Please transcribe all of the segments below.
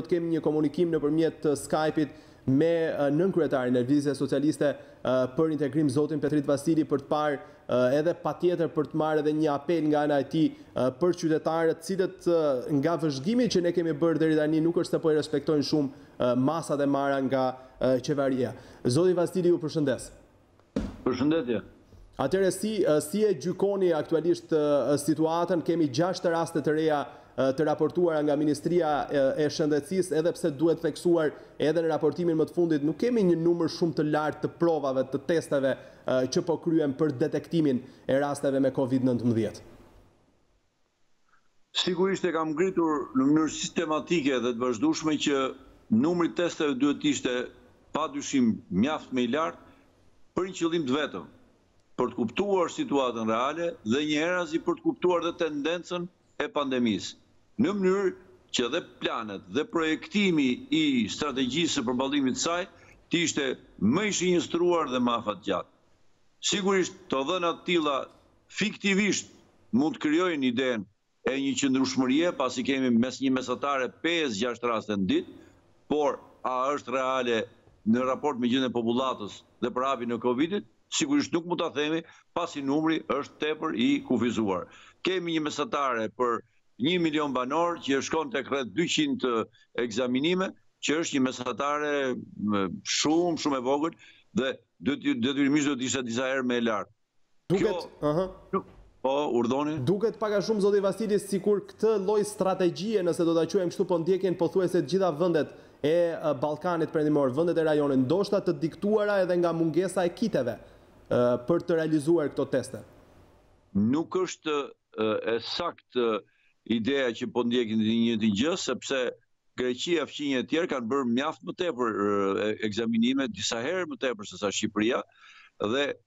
Do të kemi një komunikim nëpërmjet Skype-it me nënkryetarin e Lëvizjes Socialiste për Integrim zotin Petrit Vasili për të parë edhe patjetër për të marrë edhe një apel nga ana e tij për qytetarët, të cilët nga vëzhgimi që ne kemi bërë deri tani nuk është se po i respektojnë shumë masat e marra nga qeveria. Zoti Vasili ju përshëndes. Përshëndetje. Atëherë si e gjykoni aktualisht situatën? Kemi gjashtë raste të reja të raportuara nga Ministria e Shëndetësisë, edhe pse duhet theksuar edhe në raportimin më të fundit nuk kemi një numër shumë të lartë të provave, të testeve që po kryhen për detektimin e rasteve me Covid nëntëmbëdhjetë. Sigurisht e kam ngritur në mënyrë sistematike dhe të vazhdueshme që numri i testeve duhet të ishte padyshim mjaft më i lartë për një qëllim të vetëm, për të kuptuar situatën reale dhe njëherazi për të kuptuar dhe tendencën e pandemisë, në mënyrë që dhe planet dhe projektimi i strategjisë së përballimit të saj të ishte më i shënjestruar dhe më afatgjatë. Sigurisht, të dhëna të tilla Fiktivisht mund të krijojnë idenë e një qëndrueshmërie pasi kemi mes një mesatare pesë, gjashtë raste në ditë, por a është reale në raport me gjendjen e popullatës dhe përhapjen e Covidit? Sigurisht nuk mund ta themi pasi numri është tepër i kufizuar. Kemi një mesatare për një milion banorë që shkon tek rreth dyqind ekzaminime, që është një mesatare shumë, shumë e vogël dhe detyrimisht duhet të ishte disa herë më e lartë. Duket, aha. Po, urdhoni. Duket pak a shumë zoti Vasili sikur këtë lloj strategjie, nëse do ta quajmë kështu, po ndjekin pothuajse të gjitha vendet e Ballkanit Perëndimor, vendet e rajonit, ndoshta të diktuara edhe nga mungesa e kiteve për të realizuar këto teste. Nuk është e saktë ideja që po ndjekin të njëjtën gjë, sepse Greqia, fqinjë e tjerë kanë bërë mjaft më tepër ekzaminime, disa herë më tepër sesa Shqipëria dhe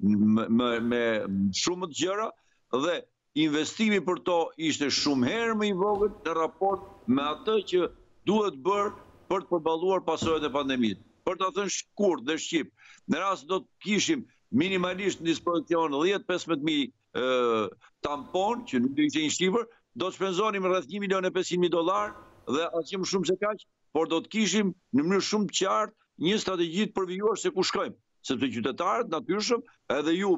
më të gjera dhe investimi për to ishte shumë herë më i vogël në raport me atë që duhet bërë për të përballuar pasojat e pandemisë. Për ta thënë shkurt dhe shqip, në rast se do të kishim minimalisht në dispozicion 10-15 mijë tamponë, që nuk do të ishte një shifër, do të shpenzonim rreth 1 milion e 500 mijë dollarë dhe asgjë më shumë se kaq, por do të kishim në mënyrë shumë të qartë një strategji të përvijuar se ku shkojmë. sepse qytetarët natyrshëm, edhe ju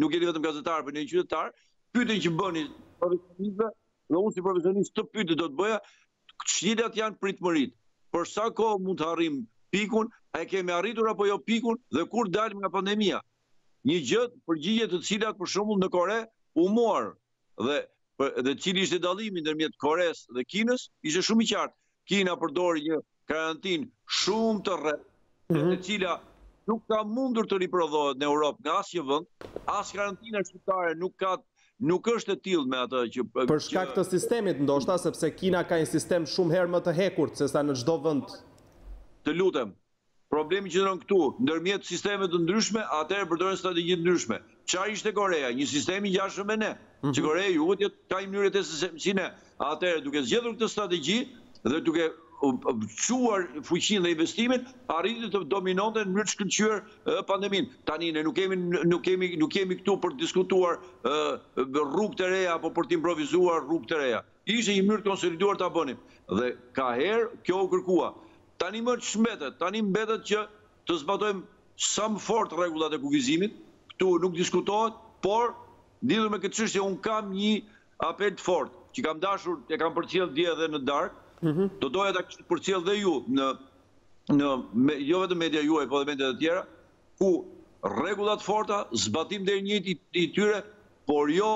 nuk jeni vetëm gazetar, por jeni qytetar, pyetjen që u bëni profesionistëve dhe unë si profesionist këtë pyetje do të bëja, cilat janë pritshmëritë? Për sa kohë mund të arrijmë pikun? A e kemi arritur apo jo pikun dhe kur dalim nga pandemia? Një gjë përgjigje të cilat për shembull në Kore u morën Dhe dhe cili ishte dallimi ndërmjet Koresë dhe Kinës, ishte shumë i qartë. Kina përdori një karantinë shumë të rreptë, mm -hmm. e cila nuk ka mundur të riprodhohet në Europë nga asnjë vend, as karantina shqiptare nuk ka nuk është e tillë me atë që për shkak të sistemit ndoshta sepse Kina ka një sistem shumë herë më të hekurt sesa në çdo vend. Të lutem, Problemi qëndron këtu, ndërmjet sistemeve të ndryshme, atëherë përdoren strategji të ndryshme. Çfarë ishte Koreja? Një sistem i ngjashëm me ne, që Koreja e Jugut ka një mënyrë jetese si ne. Atëherë, duke zgjedhur këtë strategji dhe duke çuar fuqinë dhe investimin, arriti të dominonte në mënyrë të shkëlqyer pandeminë. Tani ne nuk kemi nuk kemi nuk jemi këtu për të diskutuar rrugë të reja apo për të improvizuar rrugë të reja. Ishte një mënyrë të konsoliduar ta bënim. Dhe ka herë kjo u kërkua. Tani me ç'mbetet? Tani mbetet që të zbatojmë sa më fort rregullat e kufizimit, këtu nuk diskutohet, por lidhur me këtë çështje unë kam një apel të fortë, që kam dashur, e kam përcjellë dje edhe në darkë, do doja ta përcillni dhe ju në në jo vetëm media juaj, po edhe mediat e tjera, ku rregulla të forta, zbatim deri në një i tyre, por jo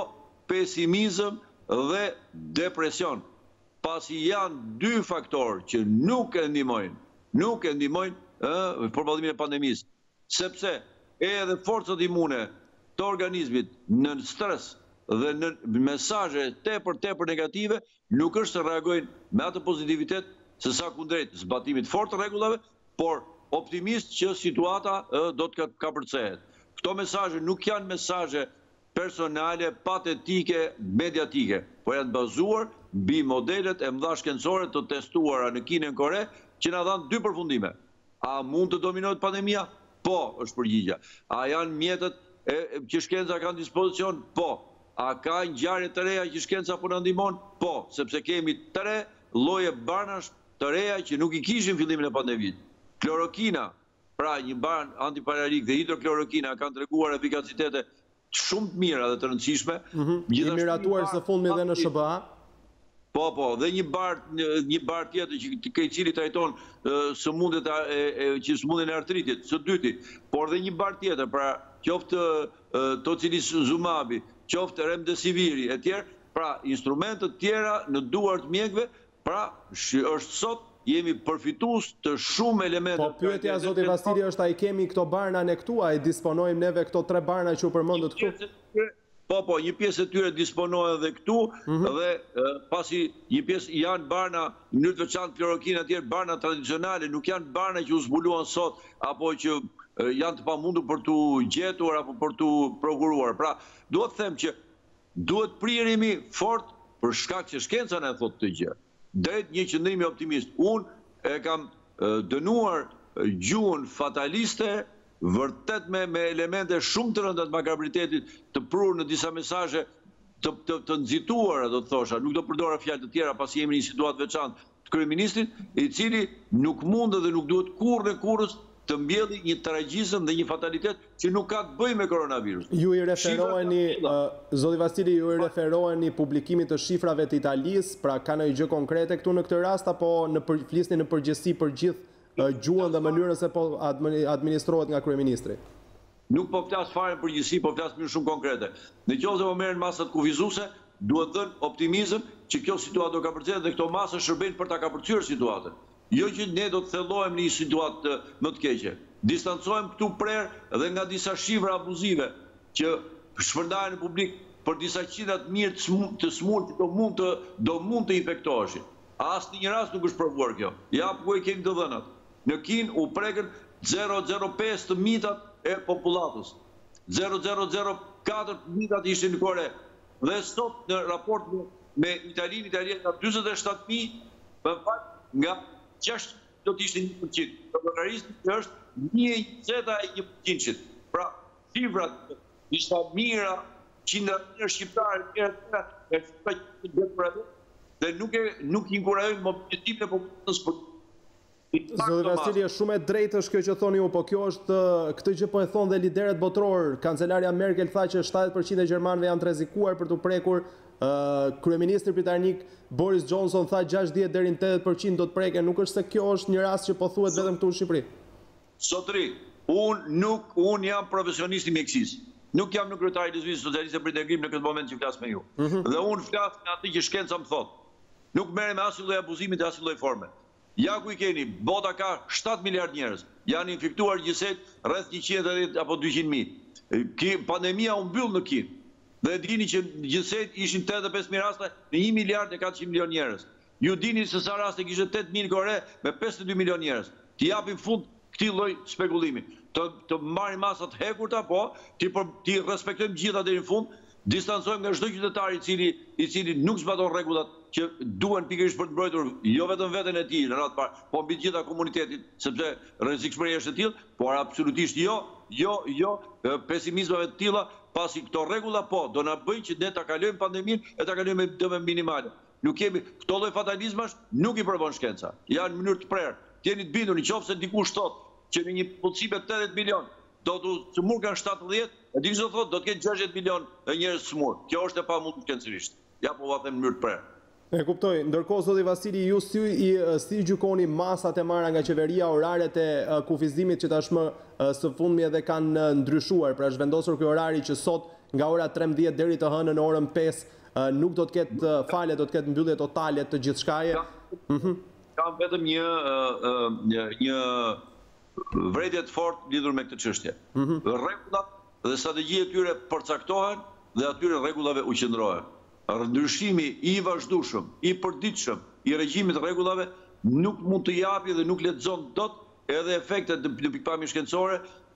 pesimizëm dhe depresion. pasi janë dy faktorë që nuk e ndihmojnë, nuk e ndihmojnë ë përballimin e pandemisë, sepse edhe forcat imune të organizmit nën stres dhe nën mesazhe tepër tepër negative nuk është se reagojnë me atë pozitivitet se sa kundrejt zbatimit të fortë të rregullave, por optimist që situata ë do të kapërcehet. Këto mesazhe nuk janë mesazhe personale, patetike, mediatike, por janë bazuar mbi modelet e mëdha shkencore të testuara në Kinë e në Kore, që na dhanë dy përfundime. A mund të dominohet pandemia? Po, është përgjigja. A janë mjetet që shkenca ka në dispozicion? Po. A ka ngjarje të reja që shkenca po na ndihmon? Po, sepse kemi tre lloje barnash të reja që nuk i kishim në fillimin e pandemisë. Klorokina, pra një bar antimalarik dhe hidroksiklorokina kanë treguar efikasitete shumë të mira dhe të rëndësishme. I miratuar së fundmi dhe në SHBA. Po, po, dhe një bar një bar tjetër që i cili trajton sëmundjet e që sëmundjen e artritit, së dyti, por dhe një bar tjetër, pra qoftë tocilizumab-i, qoftë remdesivir-i etj, pra instrumente të tjera në duar të mjekëve Pra, që sot, jemi përfitues të shumë elementeve. Po, pyetja, zoti Vasili, është a i kemi këto barna ne këtu, a i disponojmë neve këto tre barna që ju përmendët këtu? Po, po, një pjesë e tyre disponohen dhe këtu, dhe pasi një pjesë janë barna, në mënyrë të veçantë klorokina etj, barna tradicionale, nuk janë barna që u zbuluan sot, apo që janë të pamundur për t'u gjetur apo për t'u prokuruar. Pra, dua të them që Duhet pririmi fort për shkak që shkenca na e thotë këtë gjë. Drejt një qëndrimi optimist, unë e kam dënuar gjuhën fataliste vërtet me me elemente shumë të rënda të makabritetit të prurë në disa mesazhe të të të nxituara do të thosha, nuk do përdora fjalë të tjera pasi jemi në një situatë të veçantë, kryeministrit, i cili nuk mund dhe nuk duhet kurrën e kurrës të mbjellë një tragjizëm dhe një fatalitet që nuk ka të bëjë me koronavirusin. Ju i referoheni, zoti Vasili, ju i referoheni publikimit të shifrave të Italisë, pra ka ndonjë gjë konkrete këtu në këtë rast apo flisni në përgjithësi për gjithë gjuhën dhe mënyrën se po administrohet nga kryeministri? Nuk po flas fare në përgjithësi, po flas në mënyrë shumë konkrete. Në qoftë se po merren masat kufizuese, duhet dhënë optimizëm që kjo situatë do kapërcehet dhe këto masa shërbejnë për ta kapërcyer situatën. Jo që ne do të thellohemi në një situatë të më të keqe. Distancohem këtu prerë dhe nga disa shifra abuzive që shpërndahen në publik për disa qindra mijë të sëmurë që do mund të do mund të infektoheshin. As në një rast nuk është provuar kjo. Ja ku i kemi të dhënat. Në Kinë u prekën zero zero pesë të mijtat e popullatës, zero zero zero katër të mijtat ishin në Kore dhe sot në raport me Italinë, Italia ka dyzet e shtatë mijë në fakt nga gjashtëqind mijë do të ishte një përqind, të llogarisni që është një e njëzeta e një përqindëshit. Pra, shifrat që disa mijëra, qindra mijëra shqiptarë etj etj janë shifra që duhet dekurajohen dhe nuk e nuk inkurajojnë mobilizimin e popullatës për Zoti Vasili është shumë e drejtë është kjo që thoni ju, po kjo është këtë gjë po e thonë dhe liderët botërorë. Kancelarja Merkel tha që 70% e gjermanëve janë të rrezikuar për t'u prekur. Kryeministri britanik Boris Johnson tha 60 deri në 80% do të preken. Nuk është se kjo është një rast që po thuhet vetëm këtu në Shqipëri. Zotëri, unë nuk unë jam profesionist i mjekësisë. Nuk jam kryetari i Lëvizjes Socialiste për Integrim në këtë moment që flas me ju. Dhe unë flas me atë që shkenca më thotë. Nuk merrem me asnjë lloj abuzimi të asnjë lloj forme. Ja ku i keni, bota ka shtatë miliardë njerëz, janë infektuar gjithsejt rreth njëqind e tetëdhjetë apo dyqind mijë. Ki, pandemia u mbyll në Kinë. Dhe e dini që gjithsejt ishin tetëdhjetë e pesë mijë raste në një miliardë e katërqind milionë njerëz. Ju dini se sa raste kishte tetë mijë në Kore me pesëdhjetë e dy milionë njerëz. T'i japim fund këtij lloj spekulimi. Të të marrim masa të hekurta, po, t'i për t'i respektojmë të gjitha deri në fund, distancohem nga çdo qytetar i cili i cili nuk zbaton rregullat që duhen pikërisht për të mbrojtur jo vetëm veten e tij në radhë të parë, po mbi të gjitha komunitetin, sepse rrezikshmëria është e tillë, por absolutisht jo, jo, jo pesimizmave të tilla, pasi këto rregulla, po, do na bëjnë që ne ta kalojmë pandeminë e ta kalojmë me dëme minimale. Nuk kemi, këto lloj fatalizmash nuk i provon shkenca. Janë në mënyrë të prerë. Të jeni të bindur, në qoftë se dikush thotë që në një popullsi me tetëdhjetë milionë do t'u sëmurkan shtatëdhjetë, e di ç'do të thotë? Do të ketë gjashtëdhjetë milionë njerëz të sëmurë. Kjo është e pamundur shkencërisht. Ja po ua them në mënyrë të prerë. E kuptoj. Ndërkohë, zoti Vasili, ju si i si i gjykoni masat e marra nga qeveria, oraret e kufizimit që tashmë së fundmi edhe kanë ndryshuar, pra është vendosur ky orari që sot nga ora trembëdhjetë deri të hënën në orën pesë nuk do të ketë, më fal, do të ketë mbyllje totale të gjithçkaje. Mhm. Kam vetëm një një një vërejtje të fortë lidhur me këtë çështje. Mhm. Rregullat dhe strategjia e tyre përcaktohen dhe atyre rregullave u qëndrohen. Ndryshimi i vazhdueshëm, i përditshëm i regjimit rregullave nuk mund të japi dhe nuk të lexon dot edhe efektet në pikëpamje shkencore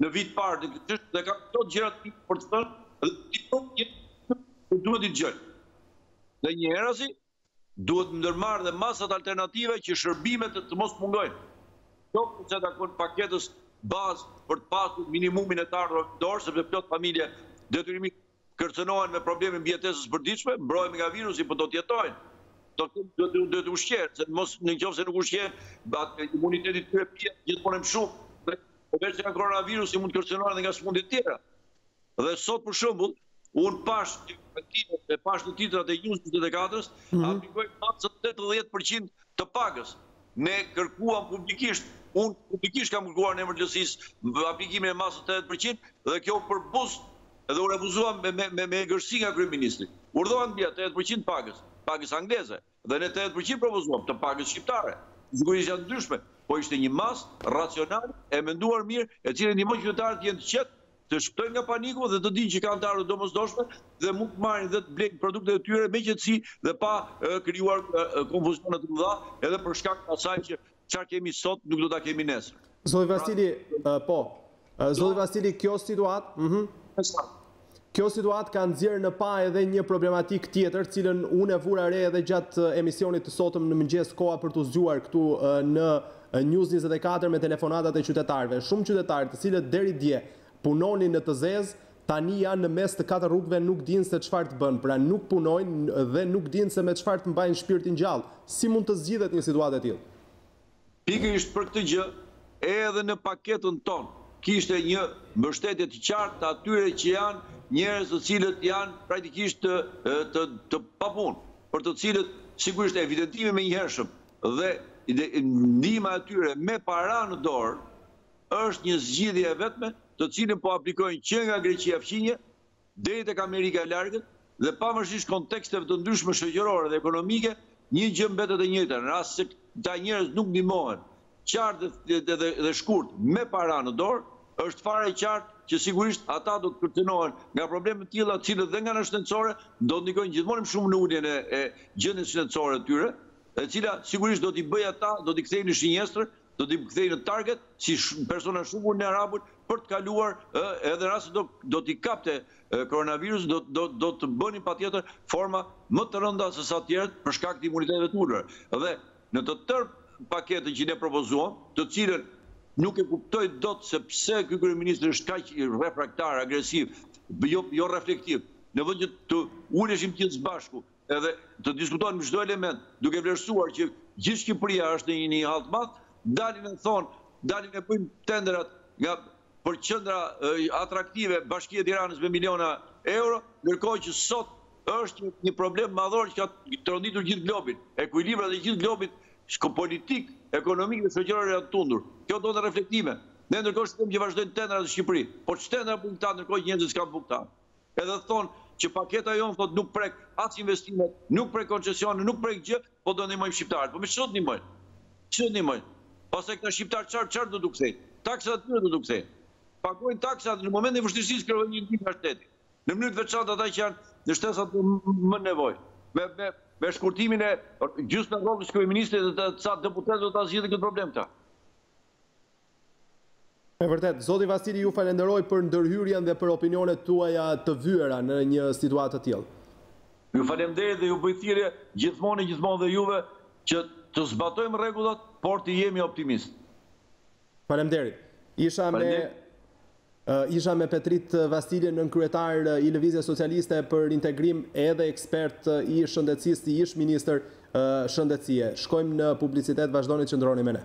në vit parë dhe këtë çështje dhe ka plot gjëra të mira për të thënë dhe nuk i njoh njeri që duhet t'i dëgjojmë. Dhe njëherësi duhet ndërmarrë dhe masat alternative që shërbimet të mos mungojnë. Qoftë për sa i takon paketës bazë për të pasur minimumin e të ardhurave në dorë, sepse plot familje detyrimisht kërcënohen me problemin e mbijetesës së përditshme, mbrohen nga virusi, po s'do të jetojnë. Do të do të do të ushqehen, sepse në qoftë se nuk ushqehen, atë imuniteti i tyre bie gjithmonë e më shumë. Dhe përveç se nga koronavirusi mund të kërcënohen edhe nga sëmundje të tjera. Dhe sot për shembull, unë pash e pash në titrat e News 24-s, aplikoi masën tetëdhjetë për qind të pagës. Ne kërkuam publikisht, unë publikisht kam kërkuar në emër të LSI-së aplikimin e masës tetëdhjetë për qind dhe kjo u përbuz edhe u refuzuam me me egërsi nga kryeministri. Urdhëroi Anglia tetëdhjetë për qind të pagës, pagës angleze, dhe ne tetëdhjetë për qind propozuam të pagës shqiptare, sigurisht janë të ndryshme, por ishte një masë racionale, e menduar mirë, e cila i ndihmon qytetarët të jenë të qetë, të shpëtojnë nga paniku dhe të dinë që kanë të ardhurat e domosdoshme dhe mund të marrin dhe të blejnë produktet e tyre me qetësi dhe pa krijuar konfuzione të mëdha edhe për shkak të asaj që Çfarë kemi sot, nuk do ta kemi nesër. Zoti Vasili, po. Zoti Vasili, kjo situatë, mhm. Kjo situatë ka nxjerrë në pah edhe një problematikë tjetër, të cilën unë e vura re edhe gjatë emisionit të sotëm në mëngjes Koha për t'u zgjuar këtu në News 24 me telefonatat e qytetarëve. Shumë qytetarë, të cilët deri dje punonin në të zezë, Tani janë në mes të katër rrugëve nuk dinë se çfarë të bëjnë, pra nuk punojnë dhe nuk dinë se me çfarë të mbajnë shpirtin gjallë. Si mund të zgjidhet një situatë e tillë? Pikërisht për këtë gjë edhe në paketën tonë kishte një mbështetje të qartë të atyre që janë njerëz të cilët janë praktikisht të të të papunë, për të cilët sigurisht evidentimi i menjëhershëm dhe ndihma e tyre me para në dorë, është një zgjidhje e vetme të cilën po aplikojnë që nga Greqia fqinje deri tek Amerika e largët dhe pavarësisht konteksteve të ndryshme shoqërore dhe ekonomike, një gjë mbetet e njëjta, në rast se këta njerëz nuk ndihmohen qartë dhe shkurt me para në dorë, është fare e qartë që sigurisht ata do të kërcënohen nga probleme të tilla të cilat dhe nga ana shëndetësore do të ndikojnë gjithmonë më shumë në uljen e gjendjes shëndetësore të tyre, e cila sigurisht do t'i bëjë ata, do t'i kthejë në shinjestër do t'i kthejë në target si persona shumë vulnerabël për të kaluar ë edhe rast se do do t'i kapte koronavirusi do do do të bënin patjetër forma më të rënda se sa të tjerët për shkak të imunitetit të ulur dhe në të tërë paketën që ne propozuam të cilën nuk e kuptoj dot se pse ky kryeministër është kaq refraktar agresiv jo jo reflektiv në vend që të uleshim gjithë së bashku edhe të diskutonim çdo element, duke vlerësuar që gjithë Shqipëria është në një hall të madh, dalin e thonë, dalin e bëjnë tenderat për qendra atraktive Bashkia e Tiranës me miliona euro, ndërkohë që sot është një problem madhor që ka tronditur gjithë globin. Ekuilibrat e gjithë globit politik, ekonomik dhe shoqëror janë tundur. Kjo do të reflektime. Ne ndërkohë shikojmë që vazhdojnë tenderat në Shqipëri. Po ç'tendera bëjnë këta ndërkohë që njerëzit s'kanë bukë të hanë? Edhe thonë që paketa jonë thotë nuk prek as investimet, nuk prek koncesionet, nuk prek gjë, po do ndihmojë shqiptarët. Po me çë do ndihmojmë? Çë do ndihmojmë? Pastaj këta shqiptarë çfarë çfarë do t'u kthejnë? Taksat atyre do t'u kthejnë. Pagojnë taksa dhe në momentin e vështirësisë kërkojnë një ndihmë nga shteti. Në mënyrë të veçantë ata që janë në shtresat më më në nevojë. Me me me shkurtimin e gjysmës së rrogës së kryeministrit dhe të ca deputetëve do ta zgjidhin këtë problem këta. E vërtetë, zoti Vasili ju falenderoj për ndërhyrjen dhe për opinionet tuaja të vyera në një situatë të tillë. Ju faleminderit dhe ju bëj thirrje gjithmonë e gjithmonë dhe juve që të zbatojmë rregullat, por të jemi optimistë. Faleminderit. Isha me Isha me Petrit Vasilin, nënkryetar i Lëvizjes Socialiste për Integrim edhe ekspert i shëndetësisë si ish ministër shëndetësie. Shkojmë në publicitet, vazhdoni të qëndroni me ne.